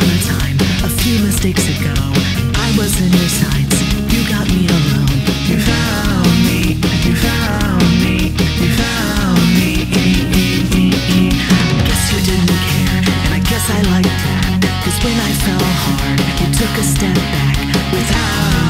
upon a time, a few mistakes ago, I was in your sights. You got me alone. You found me. You found me. You found me. Guess you didn't care, and I guess I liked that. Cause when I fell hard, you took a step back without.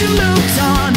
you moved on.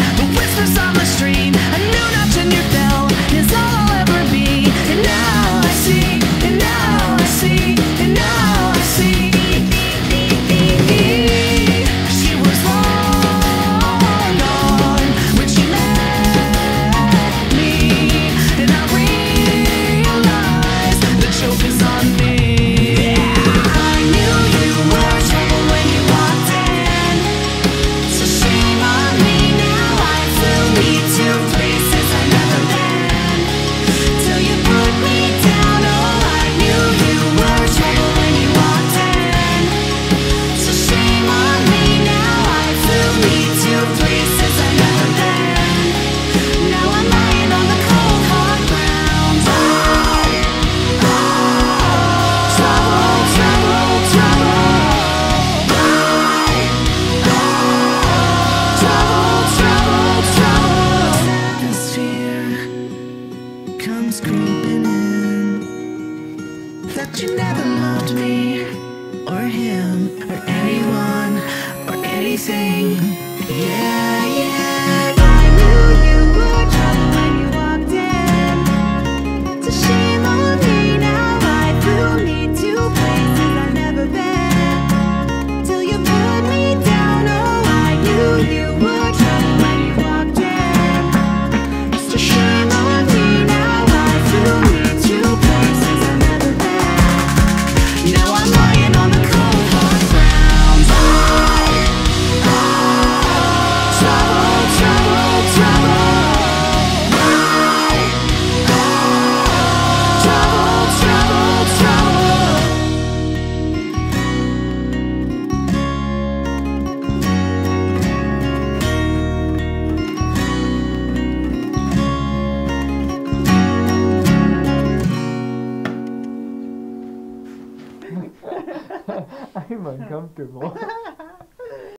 amazing. Yeah, yeah. I'm uncomfortable.